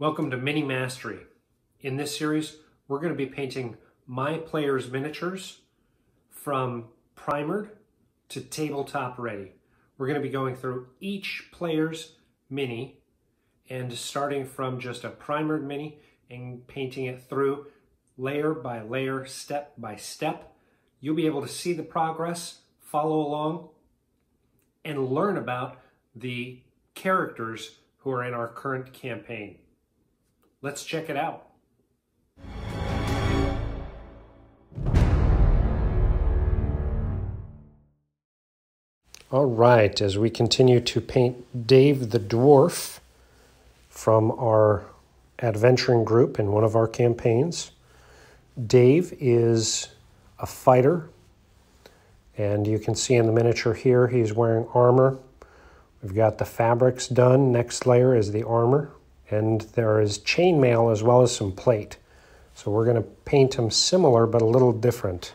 Welcome to Mini Mastery. In this series, we're going to be painting my players' miniatures from primered to tabletop ready. We're going to be going through each player's mini and starting from just a primered mini and painting it through layer by layer, step by step. You'll be able to see the progress, follow along, and learn about the characters who are in our current campaign. Let's check it out. All right, as we continue to paint Dave the Dwarf from our adventuring group in one of our campaigns. Dave is a fighter, and you can see in the miniature here he's wearing armor. We've got the fabrics done. Next layer is the armor and there is chainmail as well as some plate. So we're going to paint him similar but a little different.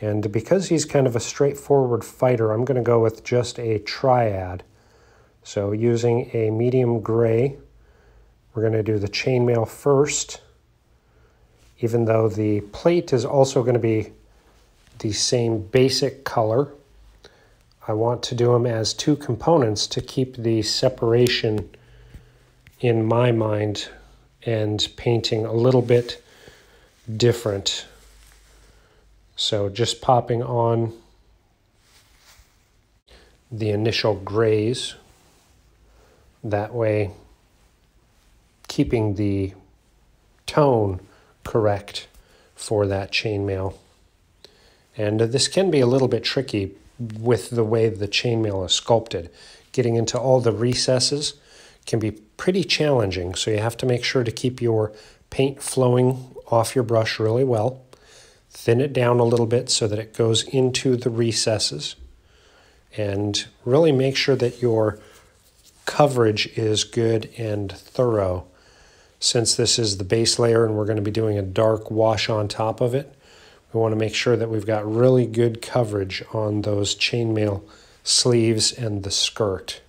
And because he's kind of a straightforward fighter, I'm going to go with just a triad. So using a medium gray, we're going to do the chainmail first, even though the plate is also going to be the same basic color. I want to do them as two components to keep the separation in my mind and painting a little bit different. So just popping on the initial grays, that way keeping the tone correct for that chainmail. And this can be a little bit tricky with the way the chainmail is sculpted. Getting into all the recesses can be pretty challenging, so you have to make sure to keep your paint flowing off your brush really well. Thin it down a little bit so that it goes into the recesses. And really make sure that your coverage is good and thorough. Since this is the base layer and we're going to be doing a dark wash on top of it, we want to make sure that we've got really good coverage on those chainmail sleeves and the skirt.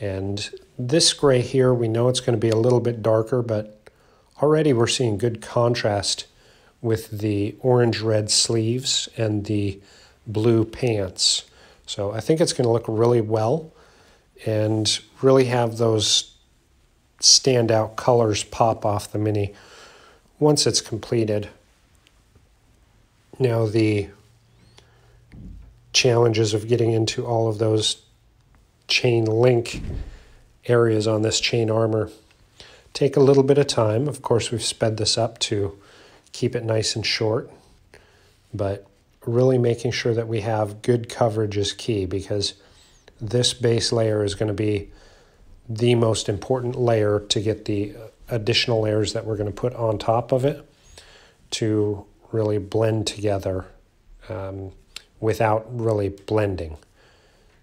And this gray here, we know it's going to be a little bit darker, but already we're seeing good contrast with the orange-red sleeves and the blue pants. So I think it's going to look really well and really have those standout colors pop off the Mini once it's completed. Now the challenges of getting into all of those chain link areas on this chain armor take a little bit of time. Of course, we've sped this up to keep it nice and short, but really making sure that we have good coverage is key because this base layer is going to be the most important layer to get the additional layers that we're going to put on top of it to really blend together um, without really blending.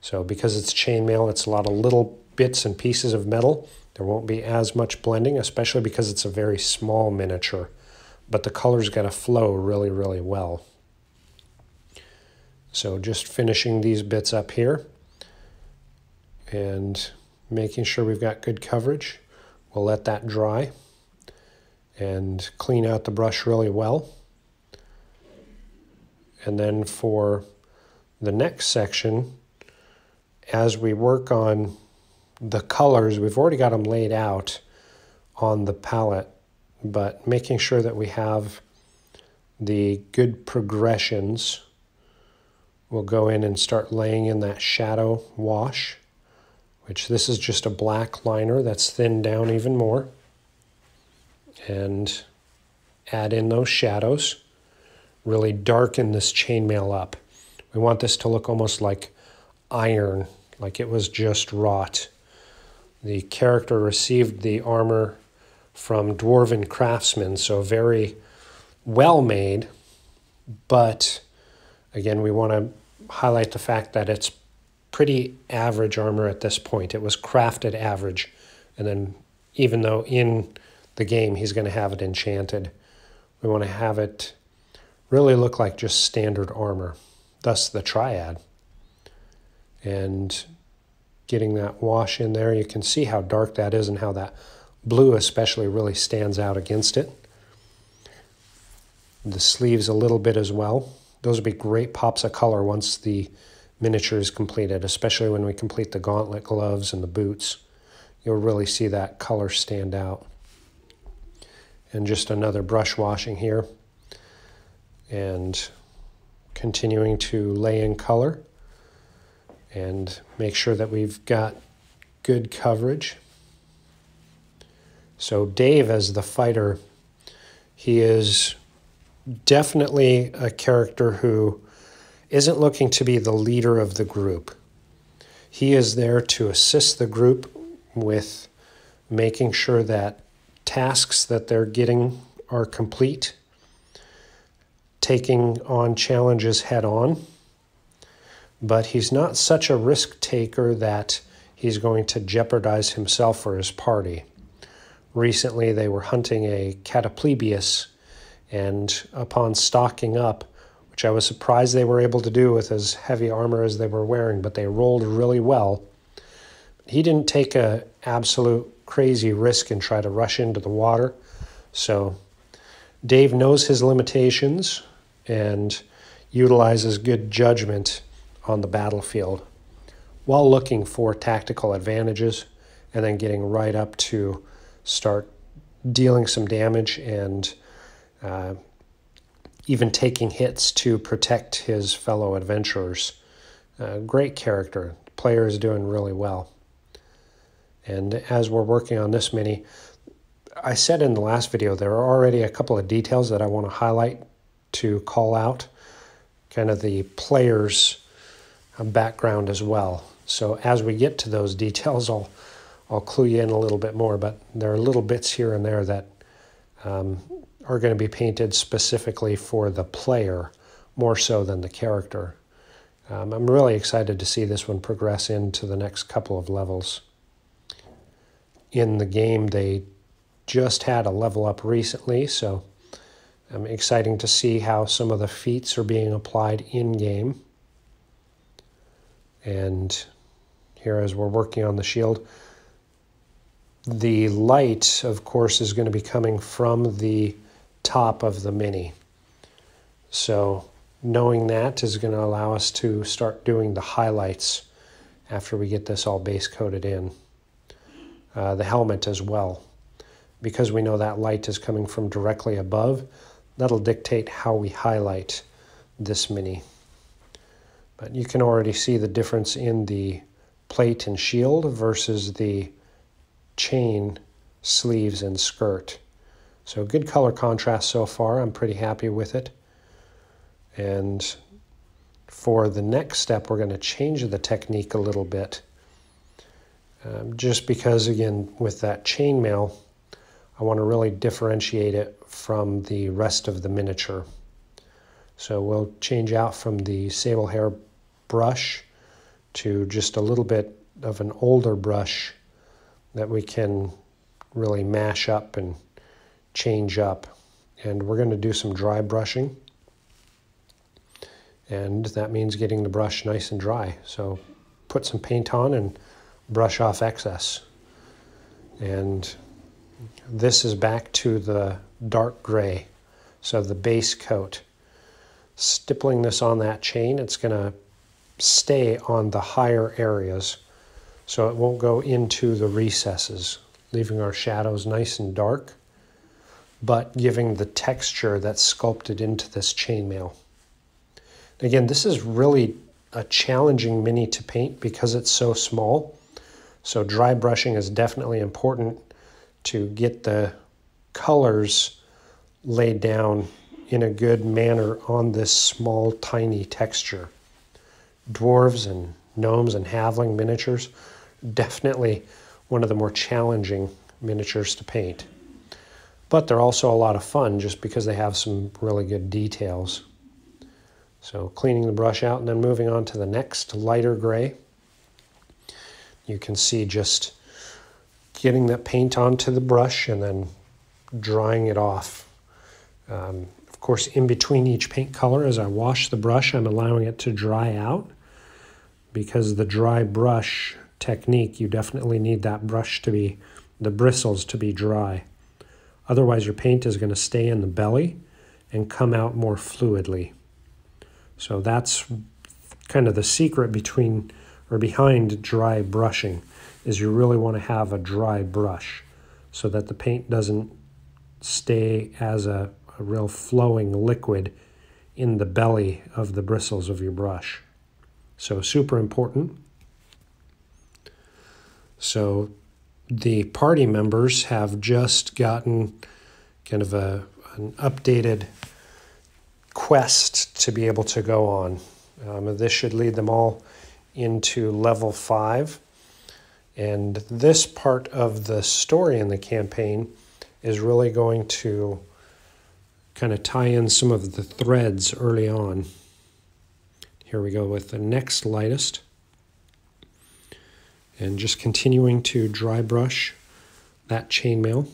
So because it's chainmail, it's a lot of little bits and pieces of metal. There won't be as much blending, especially because it's a very small miniature. But the color's gonna flow really, really well. So just finishing these bits up here and making sure we've got good coverage. We'll let that dry and clean out the brush really well. And then for the next section, as we work on the colors, we've already got them laid out on the palette, but making sure that we have the good progressions, we'll go in and start laying in that shadow wash, which this is just a black liner that's thinned down even more. And add in those shadows, really darken this chainmail up. We want this to look almost like iron like it was just wrought. The character received the armor from dwarven craftsmen, so very well made, but again, we want to highlight the fact that it's pretty average armor at this point. It was crafted average, and then even though in the game he's going to have it enchanted, we want to have it really look like just standard armor, thus the triad and getting that wash in there. You can see how dark that is and how that Blue especially really stands out against it. The sleeves a little bit as well. Those would be great pops of color once the miniature is completed, especially when we complete the gauntlet gloves and the boots. You'll really see that color stand out. And just another brush washing here. And continuing to lay in color and make sure that we've got good coverage. So Dave as the fighter, he is definitely a character who isn't looking to be the leader of the group. He is there to assist the group with making sure that tasks that they're getting are complete, taking on challenges head on. But he's not such a risk taker that he's going to jeopardize himself or his party. Recently, they were hunting a catoblepas, and upon stocking up, which I was surprised they were able to do with as heavy armor as they were wearing, but they rolled really well. He didn't take a absolute crazy risk and try to rush into the water. So Dave knows his limitations and utilizes good judgment on the battlefield while looking for tactical advantages and then getting right up to start dealing some damage and uh, even taking hits to protect his fellow adventurers. Uh, great character. The player is doing really well. And as we're working on this mini, I said in the last video, there are already a couple of details that I want to highlight to call out, kind of the player's background as well. So as we get to those details, I'll, I'll clue you in a little bit more, but there are little bits here and there that um, are going to be painted specifically for the player more so than the character. Um, I'm really excited to see this one progress into the next couple of levels. In the game, they just had a level up recently, so I'm exciting to see how some of the feats are being applied in game. And here, as we're working on the shield, the light, of course, is going to be coming from the top of the Mini. So knowing that is going to allow us to start doing the highlights after we get this all base coated in. Uh, the helmet as well. Because we know that light is coming from directly above, that'll dictate how we highlight this Mini. But you can already see the difference in the plate and shield versus the chain, sleeves, and skirt. So good color contrast so far. I'm pretty happy with it. And for the next step, we're going to change the technique a little bit. Um, just because, again, with that chainmail, I want to really differentiate it from the rest of the miniature. So we'll change out from the sable hair brush to just a little bit of an older brush that we can really mash up and change up. And we're going to do some dry brushing. And that means getting the brush nice and dry. So put some paint on and brush off excess. And this is back to the dark gray, so the base coat. Stippling this on that chain, it's going to stay on the higher areas so it won't go into the recesses, leaving our shadows nice and dark but giving the texture that's sculpted into this chainmail. Again, this is really a challenging mini to paint because it's so small. So dry brushing is definitely important to get the colors laid down in a good manner on this small, tiny texture. Dwarves and gnomes and halfling miniatures, definitely one of the more challenging miniatures to paint but they're also a lot of fun just because they have some really good details. So cleaning the brush out and then moving on to the next lighter gray. You can see just getting that paint onto the brush and then drying it off. Um, of course, in between each paint color, as I wash the brush, I'm allowing it to dry out because the dry brush technique, you definitely need that brush to be the bristles to be dry. Otherwise, your paint is going to stay in the belly and come out more fluidly. So that's kind of the secret between or behind dry brushing is you really want to have a dry brush so that the paint doesn't stay as a, a real flowing liquid in the belly of the bristles of your brush. So super important. So the party members have just gotten kind of a, an updated quest to be able to go on. Um, this should lead them all into level five. And this part of the story in the campaign is really going to kind of tie in some of the threads early on. Here we go with the next lightest. And just continuing to dry brush that chainmail.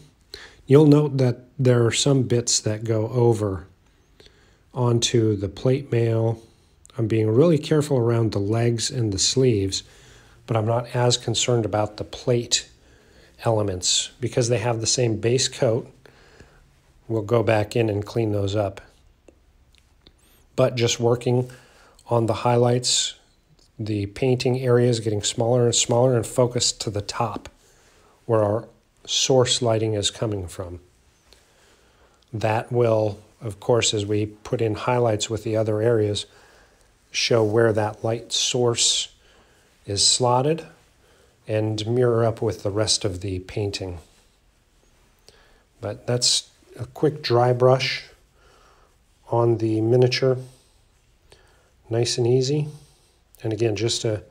You'll note that there are some bits that go over onto the plate mail. I'm being really careful around the legs and the sleeves, but I'm not as concerned about the plate elements because they have the same base coat. We'll go back in and clean those up. But just working on the highlights, the painting area is getting smaller and smaller and focused to the top where our source lighting is coming from. That will, of course, as we put in highlights with the other areas, show where that light source is slotted and mirror up with the rest of the painting. But that's a quick dry brush on the miniature. Nice and easy. And again, just a,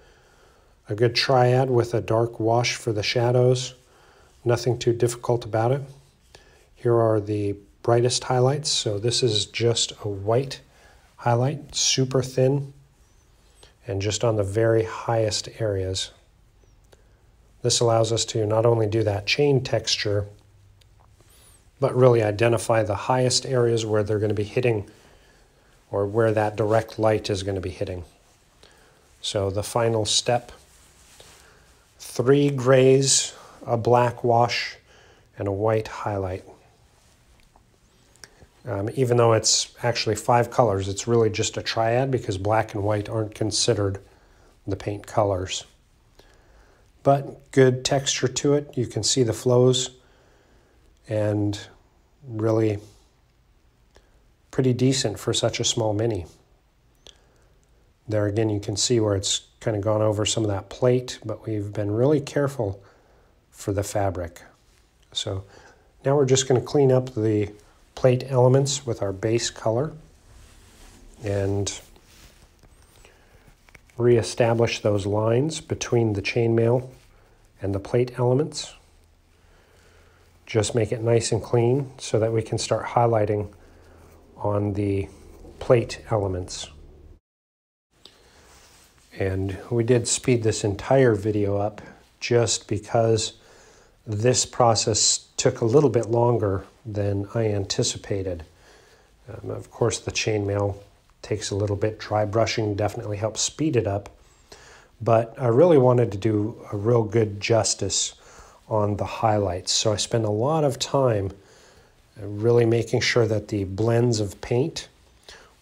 a good triad with a dark wash for the shadows. Nothing too difficult about it. Here are the brightest highlights. So this is just a white highlight, super thin, and just on the very highest areas. This allows us to not only do that chain texture, but really identify the highest areas where they're going to be hitting or where that direct light is going to be hitting. So the final step, three grays, a black wash, and a white highlight. Um, even though it's actually five colors, it's really just a triad because black and white aren't considered the paint colors but good texture to it. You can see the flows and really pretty decent for such a small mini. There again, you can see where it's kind of gone over some of that plate, but we've been really careful for the fabric. So now we're just going to clean up the plate elements with our base color and reestablish those lines between the chainmail and the plate elements. Just make it nice and clean so that we can start highlighting on the plate elements. And we did speed this entire video up just because this process took a little bit longer than I anticipated. Um, of course, the chainmail takes a little bit. Dry brushing definitely helps speed it up. But I really wanted to do a real good justice on the highlights. So I spent a lot of time really making sure that the blends of paint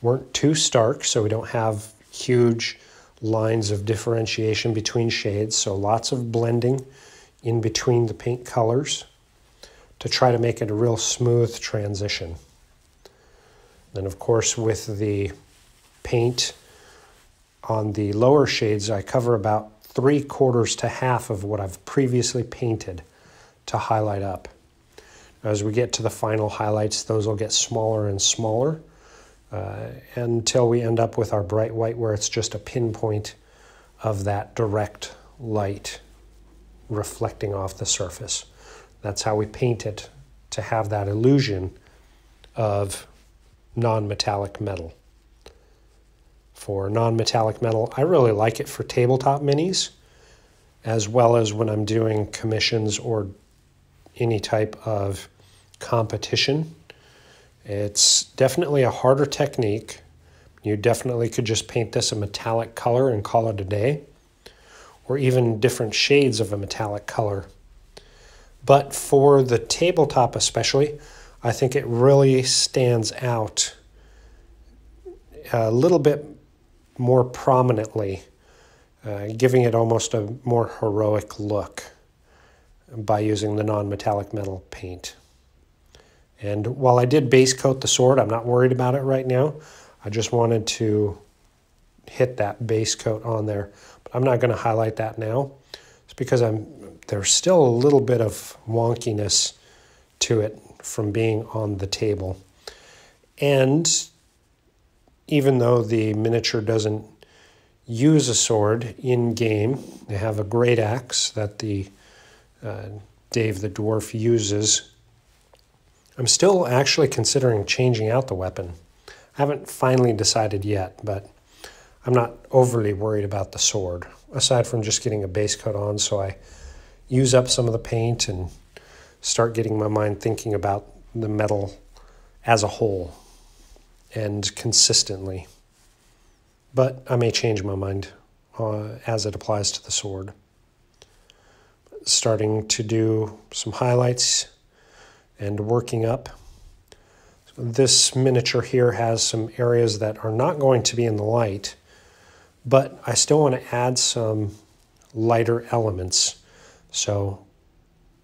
weren't too stark so we don't have huge lines of differentiation between shades. So lots of blending in between the paint colors to try to make it a real smooth transition. Then of course with the paint on the lower shades, I cover about three quarters to half of what I've previously painted to highlight up. As we get to the final highlights, those will get smaller and smaller uh, until we end up with our bright white where it's just a pinpoint of that direct light reflecting off the surface. That's how we paint it to have that illusion of non-metallic metal. For non-metallic metal, I really like it for tabletop minis, as well as when I'm doing commissions or any type of competition. It's definitely a harder technique. You definitely could just paint this a metallic color and call it a day, or even different shades of a metallic color. But for the tabletop, especially, I think it really stands out a little bit more prominently, uh, giving it almost a more heroic look by using the non-metallic metal paint. And while I did base coat the sword, I'm not worried about it right now. I just wanted to hit that base coat on there. But I'm not going to highlight that now. It's because I'm there's still a little bit of wonkiness to it from being on the table. And even though the miniature doesn't use a sword in game, they have a great axe that the uh, Dave the Dwarf uses. I'm still actually considering changing out the weapon. I haven't finally decided yet, but I'm not overly worried about the sword, aside from just getting a base coat on so I use up some of the paint and start getting my mind thinking about the metal as a whole and consistently. But I may change my mind uh, as it applies to the sword. Starting to do some highlights and working up. This miniature here has some areas that are not going to be in the light, but I still want to add some lighter elements. So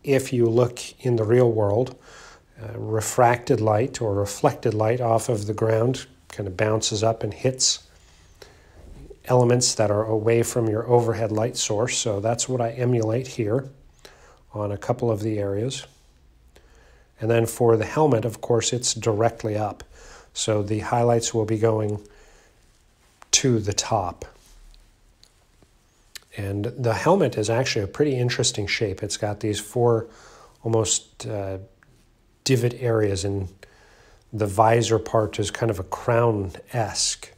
if you look in the real world, uh, refracted light or reflected light off of the ground kind of bounces up and hits elements that are away from your overhead light source. So that's what I emulate here on a couple of the areas. And then for the helmet, of course, it's directly up. So the highlights will be going to the top. And the helmet is actually a pretty interesting shape. It's got these four almost uh, divot areas, and the visor part is kind of a crown-esque.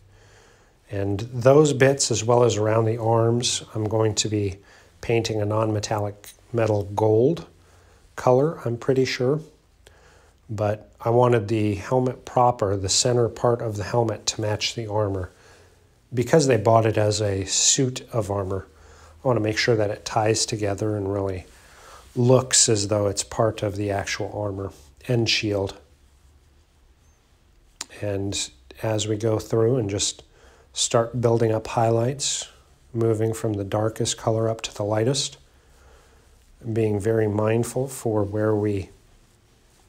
And those bits, as well as around the arms, I'm going to be painting a non-metallic metal gold color, I'm pretty sure. But I wanted the helmet proper, the center part of the helmet, to match the armor. Because they bought it as a suit of armor, I want to make sure that it ties together and really looks as though it's part of the actual armor and shield. And as we go through and just start building up highlights, moving from the darkest color up to the lightest, being very mindful for where we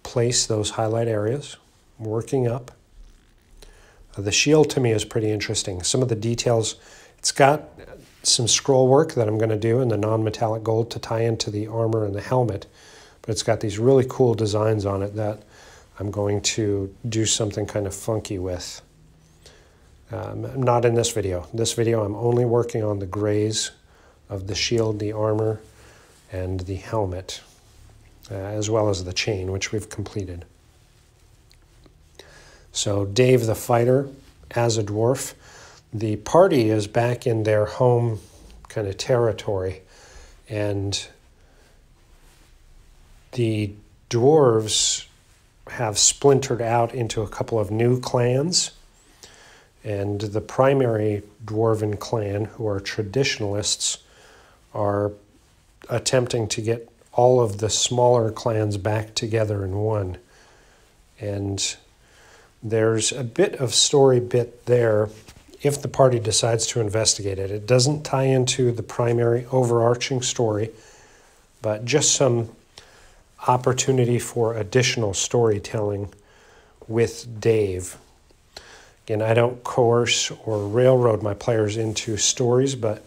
place those highlight areas, working up. Uh, the shield to me is pretty interesting. Some of the details, it's got some scroll work that I'm going to do in the non-metallic gold to tie into the armor and the helmet. But it's got these really cool designs on it that I'm going to do something kind of funky with. Um, not in this video. This video I'm only working on the grays of the shield, the armor, and the helmet, uh, as well as the chain, which we've completed. So Dave the Fighter as a dwarf the party is back in their home kind of territory, and the dwarves have splintered out into a couple of new clans. And the primary dwarven clan, who are traditionalists, are attempting to get all of the smaller clans back together in one. And there's a bit of story bit there if the party decides to investigate it. It doesn't tie into the primary overarching story, but just some opportunity for additional storytelling with Dave. Again, I don't coerce or railroad my players into stories, but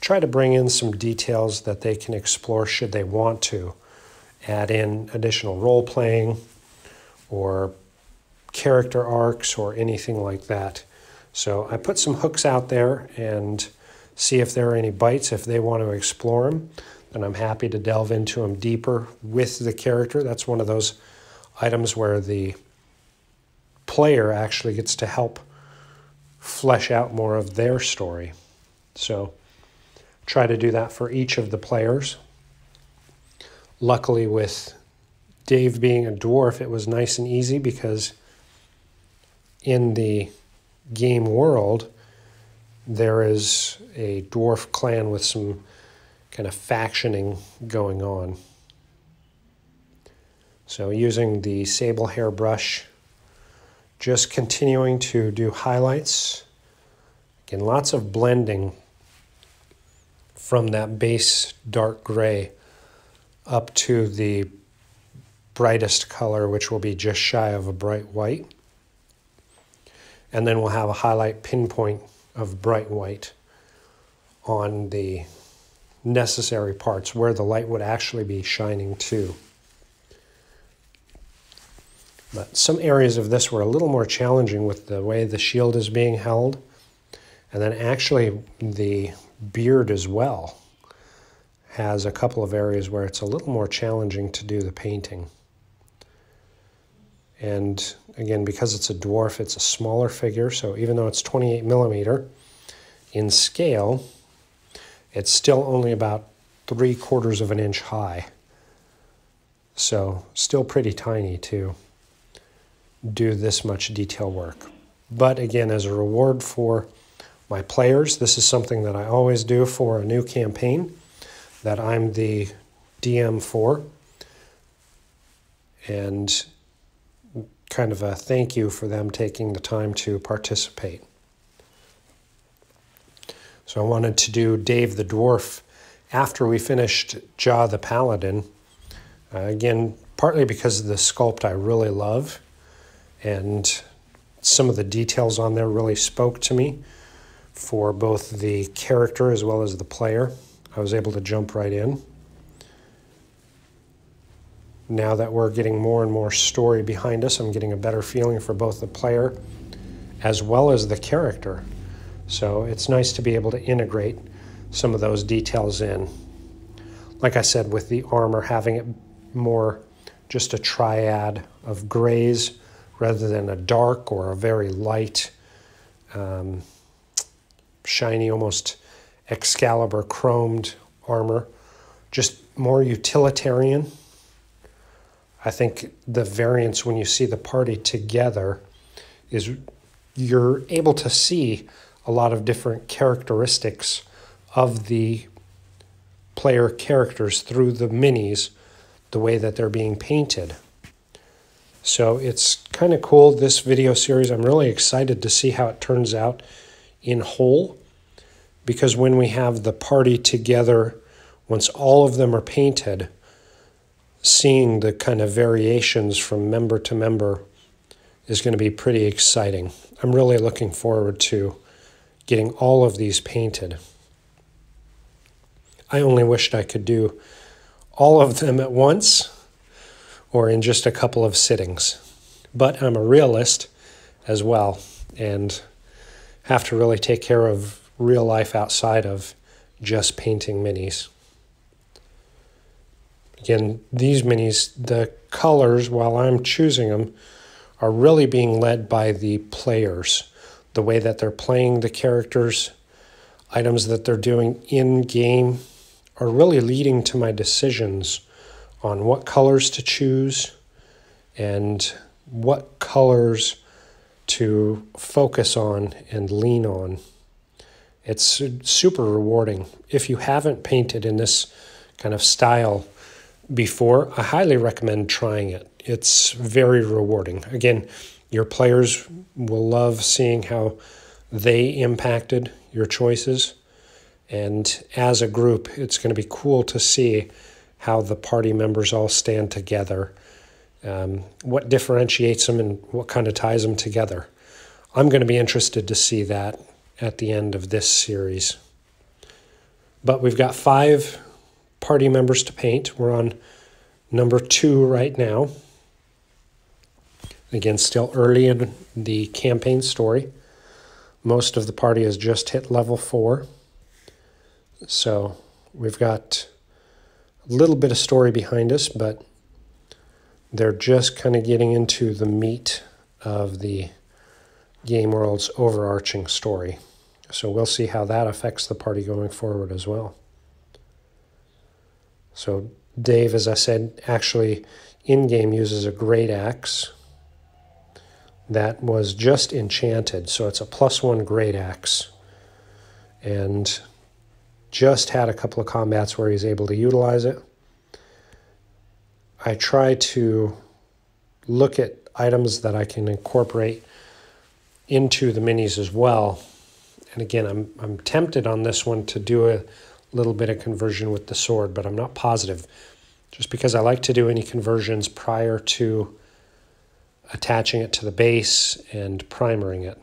try to bring in some details that they can explore should they want to. Add in additional role playing or character arcs or anything like that. So I put some hooks out there and see if there are any bites. If they want to explore them, then I'm happy to delve into them deeper with the character. That's one of those items where the player actually gets to help flesh out more of their story. So try to do that for each of the players. Luckily with Dave being a dwarf, it was nice and easy because in the game world, there is a dwarf clan with some kind of factioning going on. So using the sable hair brush, just continuing to do highlights. Again, lots of blending from that base dark gray up to the brightest color, which will be just shy of a bright white. And then we'll have a highlight pinpoint of bright white on the necessary parts where the light would actually be shining to. But some areas of this were a little more challenging with the way the shield is being held. And then actually the beard as well has a couple of areas where it's a little more challenging to do the painting. And again, because it's a dwarf, it's a smaller figure. So even though it's 28 millimeter in scale, it's still only about three quarters of an inch high. So still pretty tiny to do this much detail work. But again, as a reward for my players, this is something that I always do for a new campaign that I'm the DM for. And kind of a thank you for them taking the time to participate. So I wanted to do Dave the Dwarf after we finished Jaw the Paladin. Uh, again, partly because of the sculpt I really love, and some of the details on there really spoke to me for both the character as well as the player. I was able to jump right in. Now that we're getting more and more story behind us, I'm getting a better feeling for both the player as well as the character. So it's nice to be able to integrate some of those details in. Like I said, with the armor, having it more just a triad of grays rather than a dark or a very light, um, shiny, almost Excalibur chromed armor. Just more utilitarian. I think the variance when you see the party together is you're able to see a lot of different characteristics of the player characters through the minis, the way that they're being painted. So it's kind of cool, this video series. I'm really excited to see how it turns out in whole, because when we have the party together, once all of them are painted, seeing the kind of variations from member to member is going to be pretty exciting. I'm really looking forward to getting all of these painted. I only wished I could do all of them at once or in just a couple of sittings. But I'm a realist as well and have to really take care of real life outside of just painting minis. Again, these minis, the colors, while I'm choosing them, are really being led by the players the way that they're playing the characters, items that they're doing in game are really leading to my decisions on what colors to choose and what colors to focus on and lean on. It's super rewarding. If you haven't painted in this kind of style before, I highly recommend trying it. It's very rewarding. Again, your players will love seeing how they impacted your choices. And as a group, it's going to be cool to see how the party members all stand together, um, what differentiates them, and what kind of ties them together. I'm going to be interested to see that at the end of this series. But we've got five party members to paint. We're on number two right now. Again, still early in the campaign story. Most of the party has just hit level four. So we've got a little bit of story behind us, but they're just kind of getting into the meat of the game world's overarching story. So we'll see how that affects the party going forward as well. So Dave, as I said, actually in-game uses a great axe that was just enchanted. So it's a plus one great axe. And just had a couple of combats where he's able to utilize it. I try to look at items that I can incorporate into the minis as well. And again, I'm, I'm tempted on this one to do a little bit of conversion with the sword, but I'm not positive. Just because I like to do any conversions prior to attaching it to the base and primering it.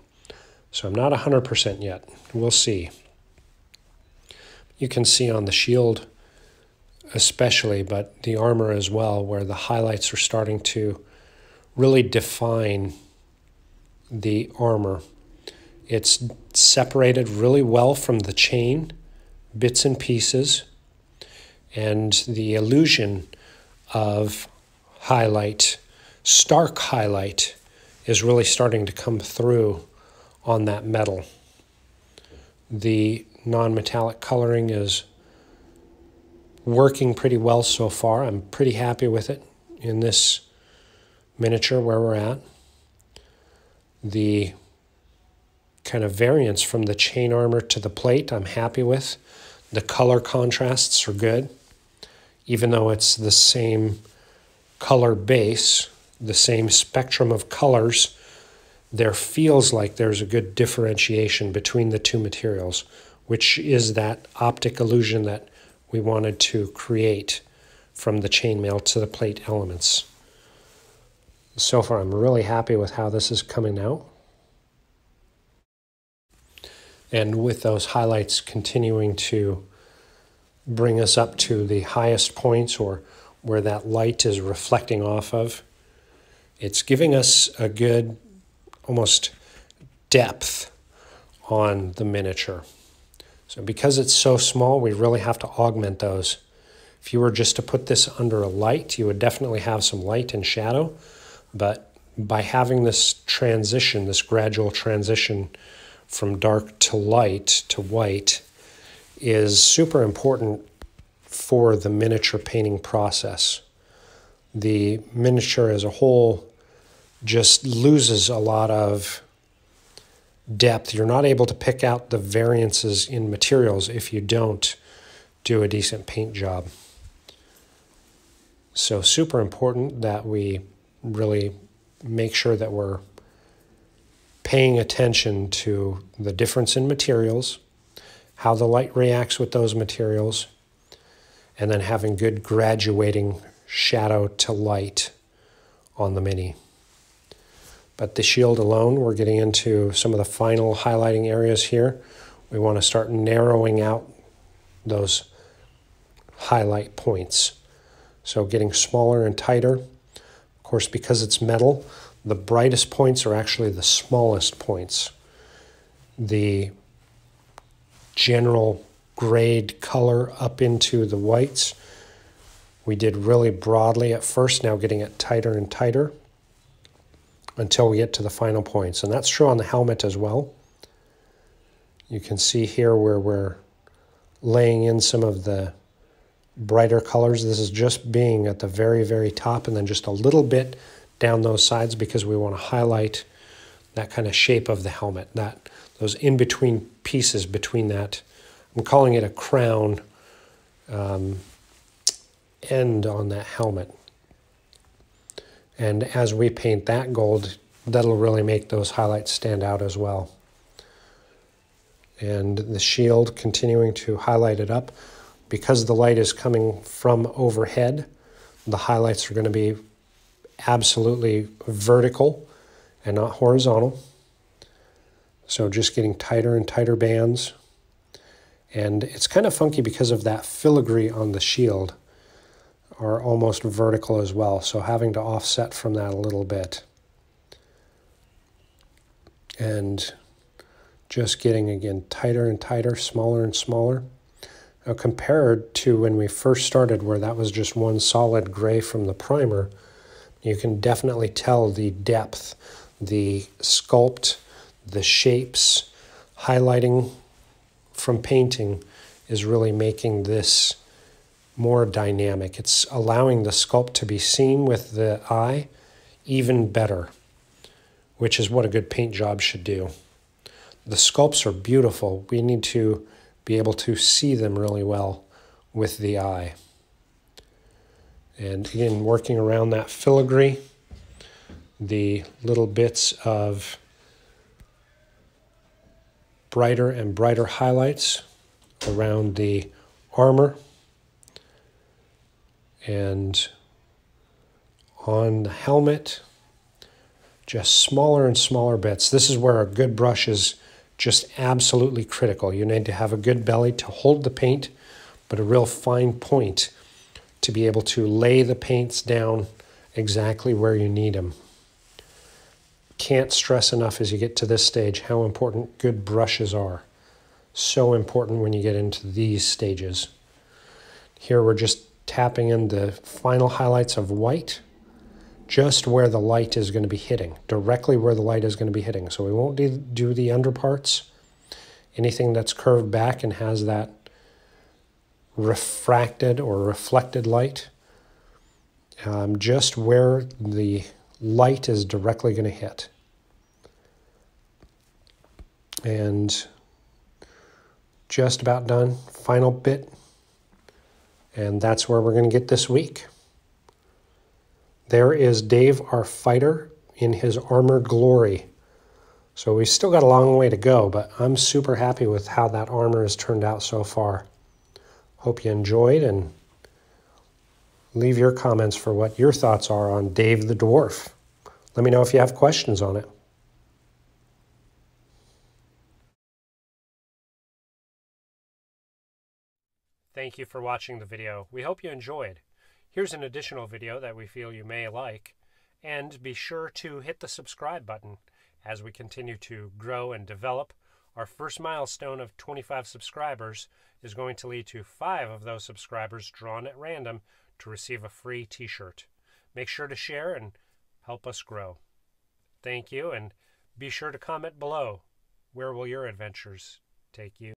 So I'm not 100% yet. We'll see. You can see on the shield especially, but the armor as well, where the highlights are starting to really define the armor. It's separated really well from the chain, bits and pieces, and the illusion of highlight, stark highlight, is really starting to come through on that metal. The non-metallic coloring is working pretty well so far. I'm pretty happy with it in this miniature where we're at. The kind of variance from the chain armor to the plate I'm happy with. The color contrasts are good. Even though it's the same color base, the same spectrum of colors, there feels like there's a good differentiation between the two materials, which is that optic illusion that we wanted to create from the chainmail to the plate elements. So far, I'm really happy with how this is coming out. And with those highlights continuing to bring us up to the highest points or where that light is reflecting off of, it's giving us a good almost depth on the miniature. So because it's so small, we really have to augment those. If you were just to put this under a light, you would definitely have some light and shadow, but by having this transition, this gradual transition from dark to light to white is super important for the miniature painting process. The miniature as a whole just loses a lot of depth. You're not able to pick out the variances in materials if you don't do a decent paint job. So super important that we really make sure that we're paying attention to the difference in materials, how the light reacts with those materials, and then having good graduating shadow to light on the mini. But the shield alone, we're getting into some of the final highlighting areas here. We want to start narrowing out those highlight points. So getting smaller and tighter. Of course, because it's metal, the brightest points are actually the smallest points. The general grade color up into the whites, we did really broadly at first, now getting it tighter and tighter until we get to the final points. And that's true on the helmet as well. You can see here where we're laying in some of the brighter colors. This is just being at the very, very top and then just a little bit down those sides because we want to highlight that kind of shape of the helmet, that those in-between pieces between that. I'm calling it a crown um, end on that helmet. And as we paint that gold, that'll really make those highlights stand out as well. And the shield continuing to highlight it up. Because the light is coming from overhead, the highlights are going to be absolutely vertical and not horizontal. So just getting tighter and tighter bands. And it's kind of funky because of that filigree on the shield are almost vertical as well, so having to offset from that a little bit. And just getting, again, tighter and tighter, smaller and smaller. Now, compared to when we first started, where that was just one solid gray from the primer, you can definitely tell the depth, the sculpt, the shapes, highlighting from painting is really making this more dynamic. It's allowing the sculpt to be seen with the eye even better, which is what a good paint job should do. The sculpts are beautiful. We need to be able to see them really well with the eye. And again, working around that filigree, the little bits of brighter and brighter highlights around the armor and on the helmet, just smaller and smaller bits. This is where a good brush is just absolutely critical. You need to have a good belly to hold the paint, but a real fine point to be able to lay the paints down exactly where you need them. Can't stress enough as you get to this stage how important good brushes are. So important when you get into these stages. Here we're just tapping in the final highlights of white, just where the light is going to be hitting, directly where the light is going to be hitting. So we won't do do the underparts. Anything that's curved back and has that refracted or reflected light, um, just where the light is directly going to hit. And just about done. Final bit and that's where we're going to get this week. There is Dave, our fighter, in his armored glory. So we've still got a long way to go, but I'm super happy with how that armor has turned out so far. Hope you enjoyed and leave your comments for what your thoughts are on Dave the Dwarf. Let me know if you have questions on it. Thank you for watching the video. We hope you enjoyed. Here's an additional video that we feel you may like. And be sure to hit the subscribe button as we continue to grow and develop. Our first milestone of 25 subscribers is going to lead to five of those subscribers drawn at random to receive a free t-shirt. Make sure to share and help us grow. Thank you, and be sure to comment below. Where will your adventures take you?